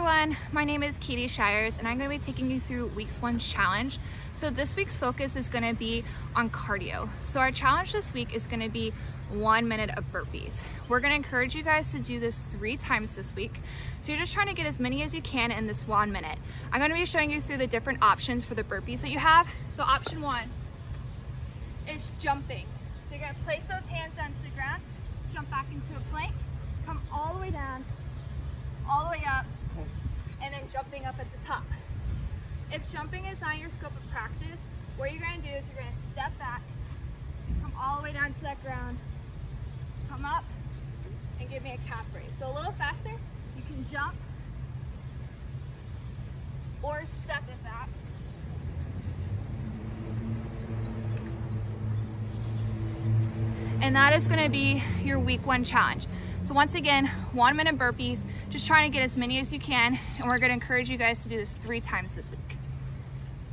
everyone, my name is Katie Shires and I'm going to be taking you through week's one challenge. So this week's focus is going to be on cardio. So our challenge this week is going to be one minute of burpees. We're going to encourage you guys to do this three times this week. So you're just trying to get as many as you can in this one minute. I'm going to be showing you through the different options for the burpees that you have. So option one is jumping. So you're going to place those hands down to the ground, jump back into a plank, come all the way down, all the way up, and then jumping up at the top. If jumping is not your scope of practice, what you're gonna do is you're gonna step back, come all the way down to that ground, come up, and give me a calf raise. So a little faster, you can jump, or step it back. And that is gonna be your week one challenge. So once again, one minute burpees, just trying to get as many as you can. And we're gonna encourage you guys to do this three times this week.